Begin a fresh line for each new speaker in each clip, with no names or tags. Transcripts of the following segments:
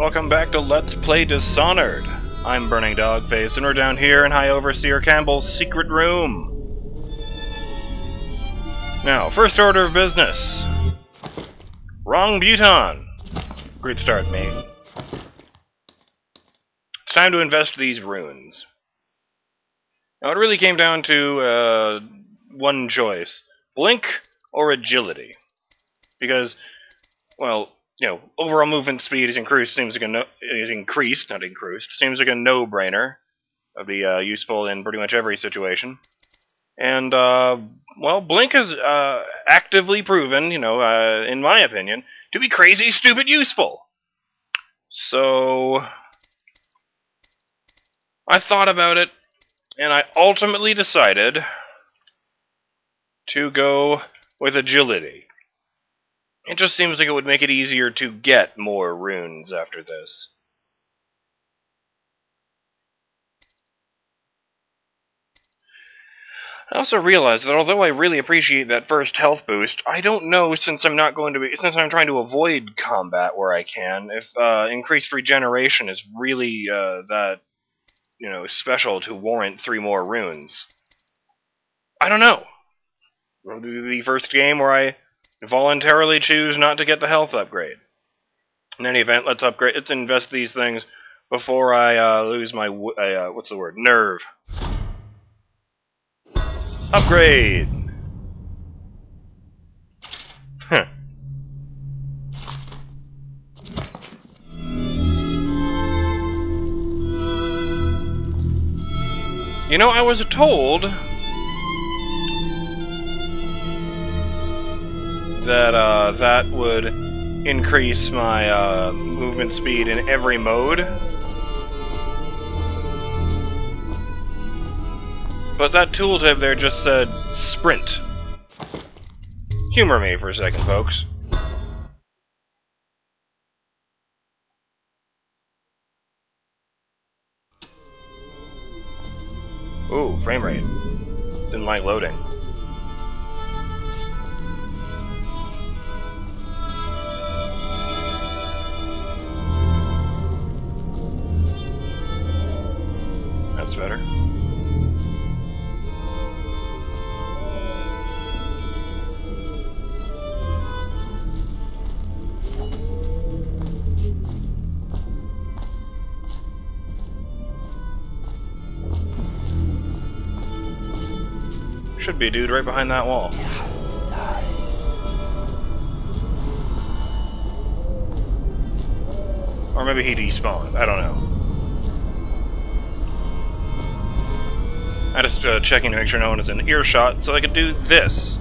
Welcome back to Let's Play Dishonored. I'm Burning Dogface, and we're down here in High Overseer Campbell's secret room. Now, first order of business. Wrong Buton. Great start, mate. It's time to invest these runes. Now, it really came down to uh, one choice. Blink or agility. Because, well, you know, overall movement speed is increased. Seems like a no, is increased, not increased. Seems like a no-brainer. Would be uh, useful in pretty much every situation. And uh, well, Blink has uh, actively proven, you know, uh, in my opinion, to be crazy, stupid, useful. So I thought about it, and I ultimately decided to go with agility. It just seems like it would make it easier to get more runes after this. I also realized that although I really appreciate that first health boost, I don't know since I'm not going to be since I'm trying to avoid combat where I can if uh, increased regeneration is really uh, that you know special to warrant three more runes. I don't know. Will do the first game where I voluntarily choose not to get the health upgrade. In any event, let's upgrade. Let's invest these things before I uh, lose my uh, what's the word nerve. Upgrade! Huh. You know, I was told that uh, that would increase my uh, movement speed in every mode. But that tooltip there just said sprint. Humor me for a second, folks. Ooh, frame rate. Didn't like loading. Should be dude right behind that wall. Or maybe he despawned. I don't know. I just uh, checking to make sure no one is in earshot so I could do this.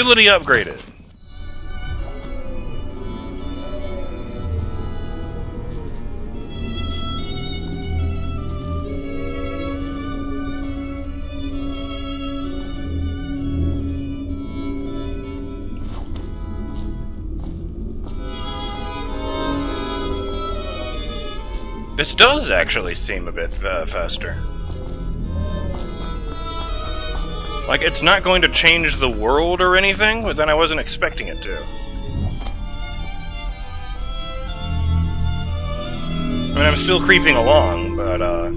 Agility upgraded. This does actually seem a bit uh, faster. Like, it's not going to change the world or anything, but then I wasn't expecting it to. I mean, I'm still creeping along, but, uh...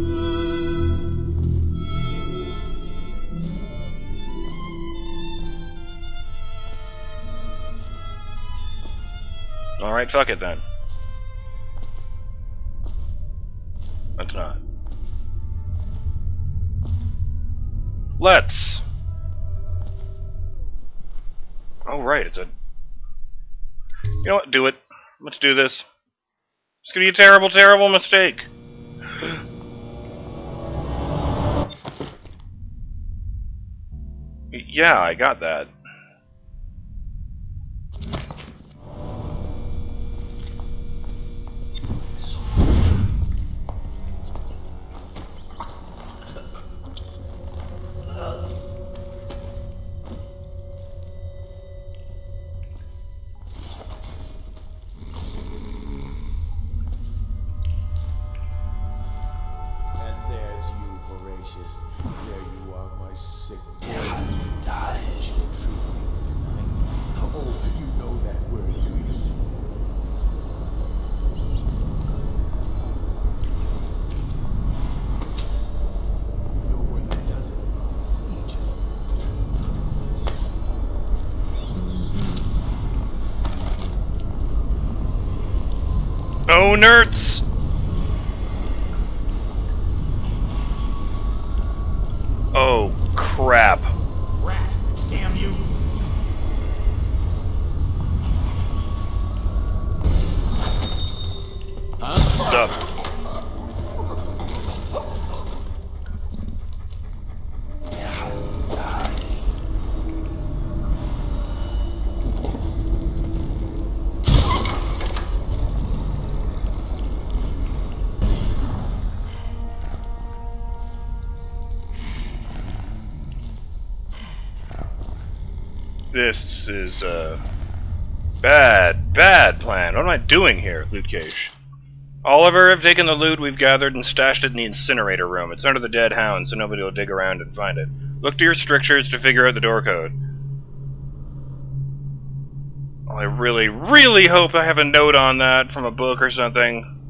Alright, fuck it then. Let's not. Let's! Right, it's a... You know what, do it. Let's do this. It's gonna be a terrible, terrible mistake. yeah, I got that. Nerds! Oh, crap.
Rat, damn you.
What's up? This is a bad, bad plan. What am I doing here, loot cache? Oliver, I've taken the loot we've gathered and stashed it in the incinerator room. It's under the dead hound, so nobody will dig around and find it. Look to your strictures to figure out the door code. I really, really hope I have a note on that from a book or something.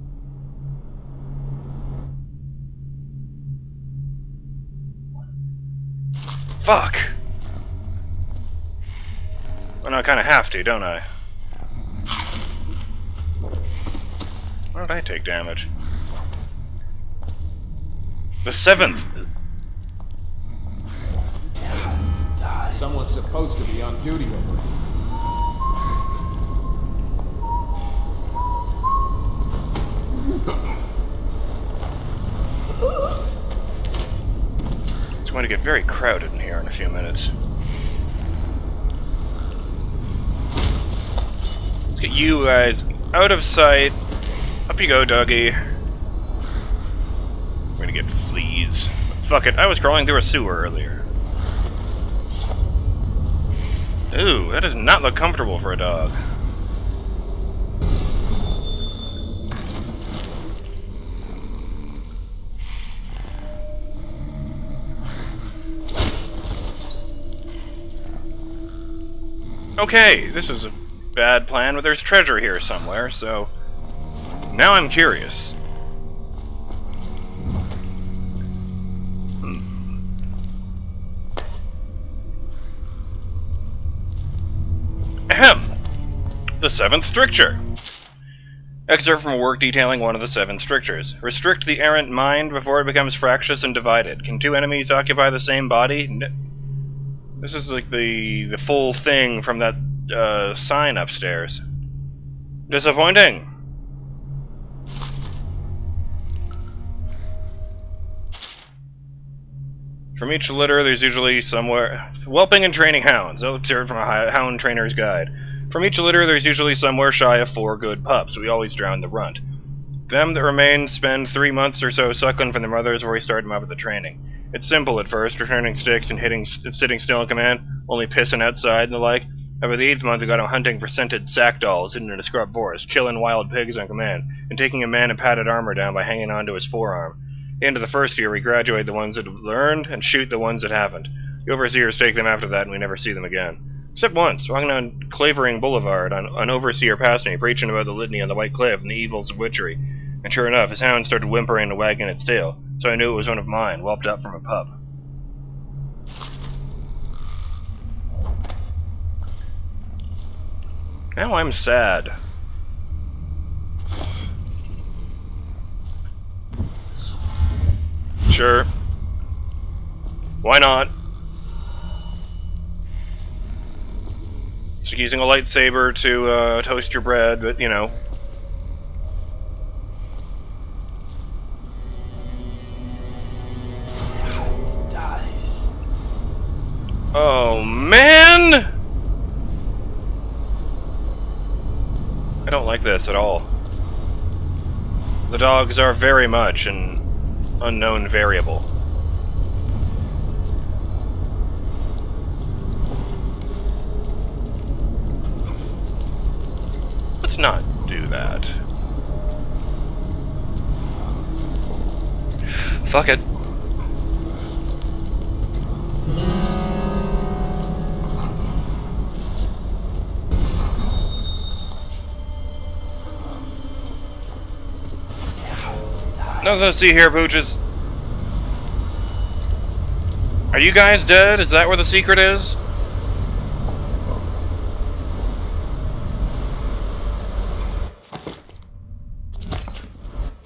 Fuck! Well, I kind of have to, don't I? Why don't I take damage? The seventh!
Someone's supposed to be on duty over here.
It's going to get very crowded in here in a few minutes. Get you guys out of sight. Up you go, doggy. We're gonna get fleas. Fuck it, I was crawling through a sewer earlier. Ooh, that does not look comfortable for a dog. Okay, this is a bad plan, but there's treasure here somewhere, so... Now I'm curious. Hmm. Ahem! The seventh stricture! Excerpt from a work detailing one of the seven strictures. Restrict the errant mind before it becomes fractious and divided. Can two enemies occupy the same body? This is like the the full thing from that uh, sign upstairs. Disappointing. From each litter, there's usually somewhere whelping and training hounds. Observed from a hound trainer's guide. From each litter, there's usually somewhere shy of four good pups. We always drown the runt. Them that remain spend three months or so suckling from their mothers before we start them up at the training. It's simple at first, returning sticks and hitting, sitting still in command, only pissing outside and the like. Over the eighth month, we got him hunting for scented sack dolls hidden in a scrub forest, killing wild pigs on command, and taking a man in padded armor down by hanging onto his forearm. At the end of the first year, we graduate the ones that have learned and shoot the ones that haven't. The overseers take them after that, and we never see them again. Except once, walking down Clavering Boulevard, on an overseer passed me, preaching about the litany on the White Cliff and the evils of witchery. And sure enough, his hound started whimpering and wagging its tail, so I knew it was one of mine, whelped up from a pup. Now I'm sad. Sure. Why not? It's like using a lightsaber to uh, toast your bread, but you know. Oh man! I don't like this at all. The dogs are very much an unknown variable. Let's not do that. Fuck it. Nothing to see here, Pooches. Are you guys dead? Is that where the secret is?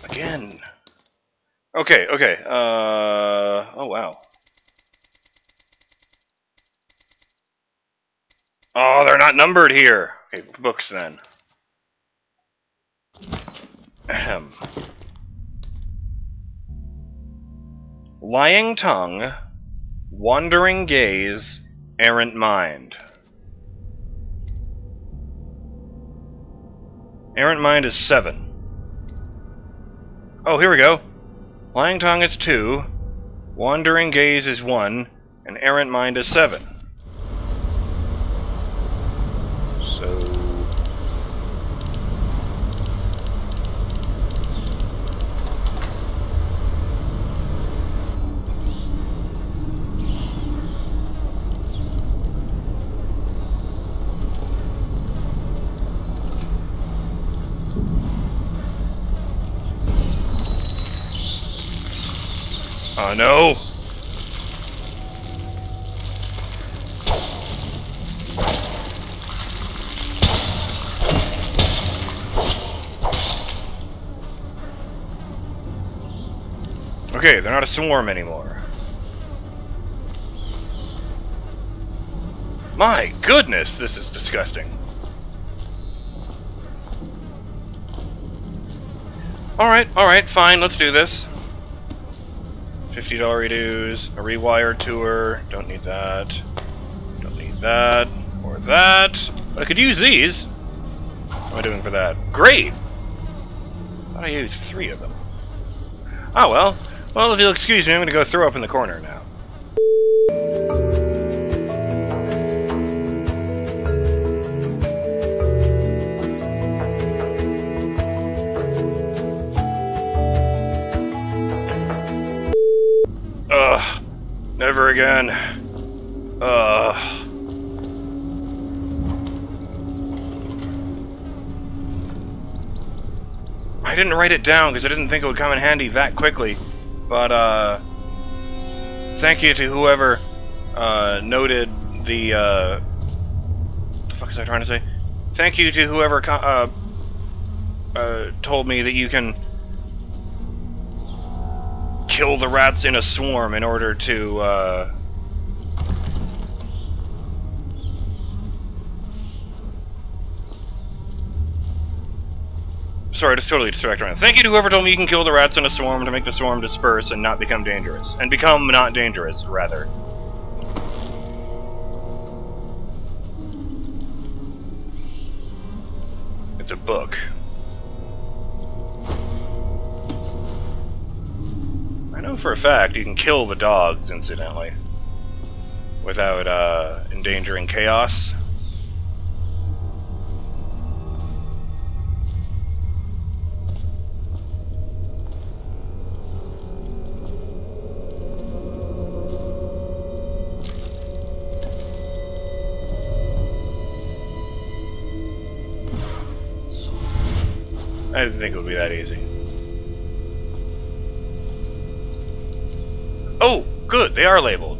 Again. Okay, okay. Uh. Oh, wow. Oh, they're not numbered here. Okay, books then. Ahem. Lying tongue, wandering gaze, errant mind. Errant mind is seven. Oh, here we go. Lying tongue is two, wandering gaze is one, and errant mind is seven. So. Oh no! Okay, they're not a swarm anymore. My goodness, this is disgusting. Alright, alright, fine, let's do this. $50 redos, a rewire tour, don't need that. Don't need that, or that. But I could use these. What am I doing for that? Great! thought I used three of them. Oh well. Well, if you'll excuse me, I'm gonna go throw up in the corner now. Again. Ugh. I didn't write it down because I didn't think it would come in handy that quickly. But, uh... Thank you to whoever, uh, noted the, uh... What the fuck is I trying to say? Thank you to whoever, uh... Uh, told me that you can kill the rats in a swarm in order to, uh... Sorry, just totally distracted right. Thank you to whoever told me you can kill the rats in a swarm to make the swarm disperse and not become dangerous. And become not dangerous, rather. It's a book. I know for a fact you can kill the dogs, incidentally, without uh, endangering chaos. I didn't think it would be that easy. Good, they are labeled.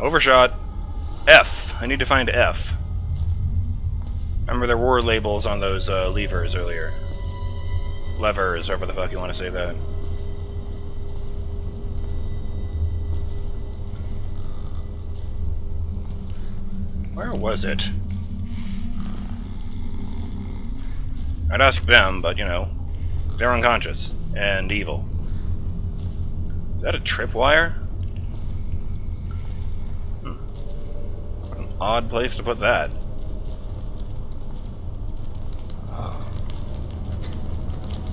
Overshot. F. I need to find F. Remember there were labels on those uh, levers earlier. Levers, whatever the fuck you want to say that. Where was it? I'd ask them, but you know, they're unconscious and evil. Is that a tripwire? Hmm. An odd place to put that.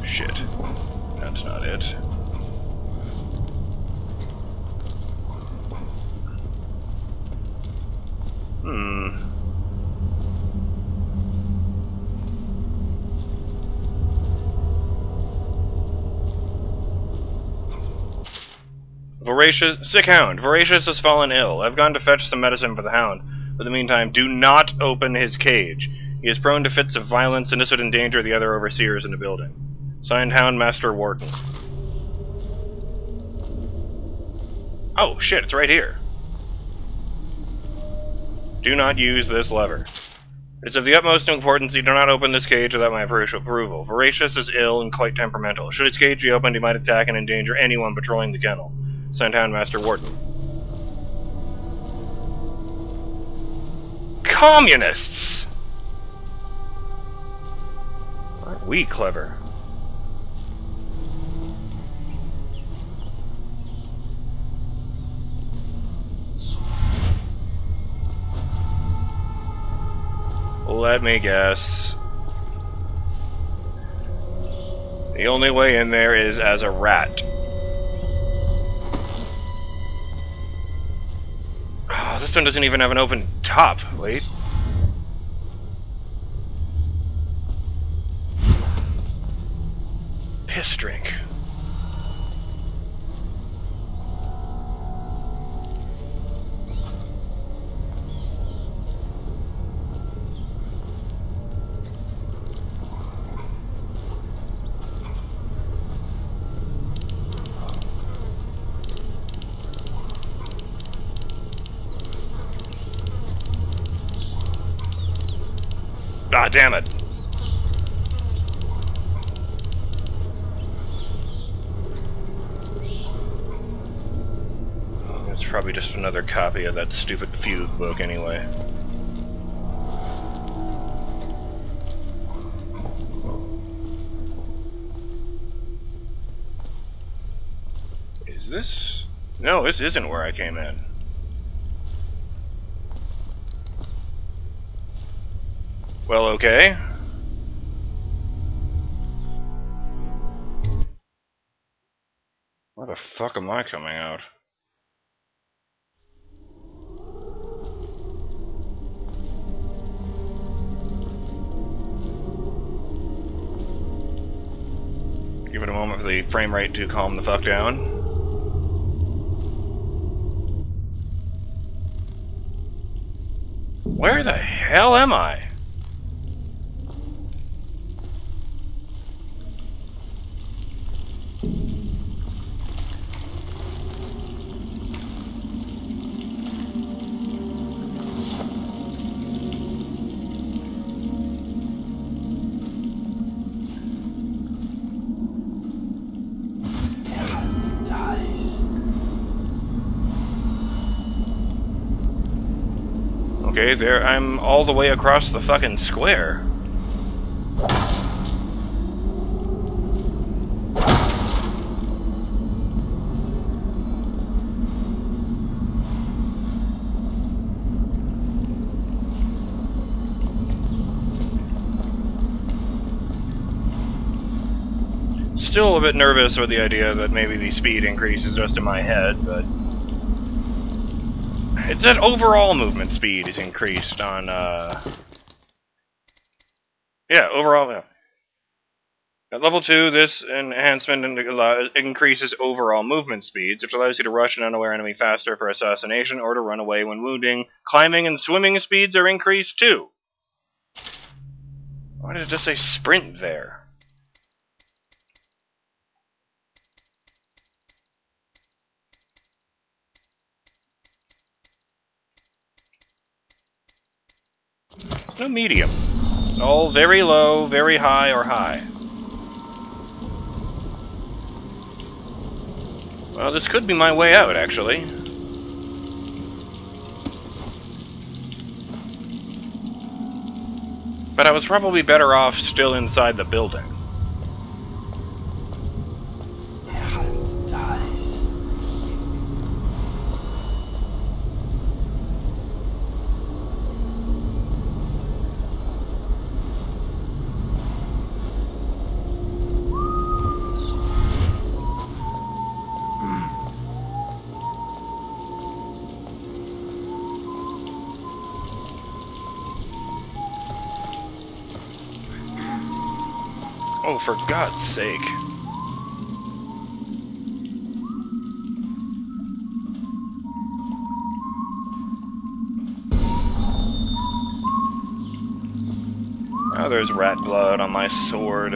Shit. That's not it. Hmm. Voracious, sick hound. Voracious has fallen ill. I've gone to fetch some medicine for the hound. But in the meantime, do not open his cage. He is prone to fits of violence, and this would endanger the other overseers in the building. Signed Houndmaster Warden. Oh, shit, it's right here. Do not use this lever. It's of the utmost importance you do not open this cage without my approval. Voracious is ill and quite temperamental. Should its cage be opened, he might attack and endanger anyone patrolling the kennel. Signed Houndmaster Warden. Communists! Aren't we clever? Let me guess. The only way in there is as a rat. This one doesn't even have an open top. Wait. Ah, damn it. It's probably just another copy of that stupid Fugue book anyway. Is this... No, this isn't where I came in. Well, okay. Where the fuck am I coming out? Give it a moment for the frame rate to calm the fuck down. Where the hell am I? Okay, there I'm all the way across the fucking square. Still a bit nervous with the idea that maybe the speed increase is just in my head, but it said overall movement speed is increased on, uh... Yeah, overall, yeah. At level 2, this enhancement increases overall movement speeds, which allows you to rush an unaware enemy faster for assassination or to run away when wounding. Climbing and swimming speeds are increased too. Why did it just say sprint there? No medium. All very low, very high, or high. Well, this could be my way out, actually. But I was probably better off still inside the building. Oh, for God's sake. Oh, there's rat blood on my sword.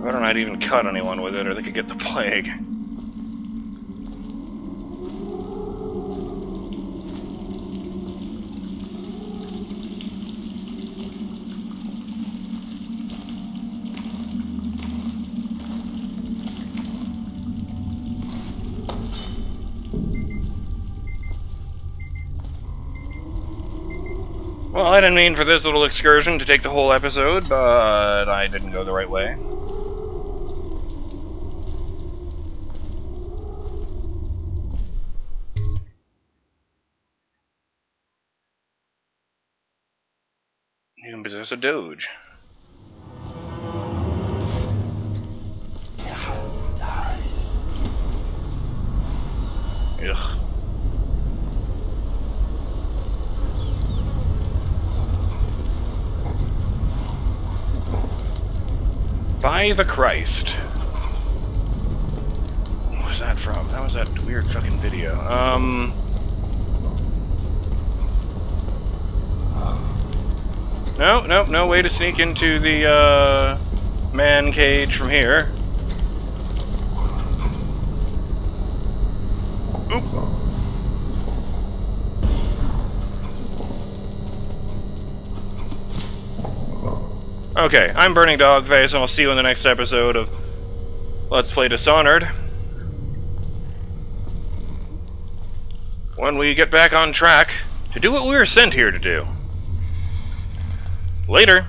Why don't I even cut anyone with it, or they could get the plague? Well, I didn't mean for this little excursion to take the whole episode, but I didn't go the right way. You can possess a doge. By the Christ. What was that from? That was that weird fucking video. Um. No, no, no way to sneak into the, uh, man cage from here. Oop. Okay, I'm Burning Dogface, and I'll see you in the next episode of Let's Play Dishonored. When we get back on track to do what we were sent here to do. Later.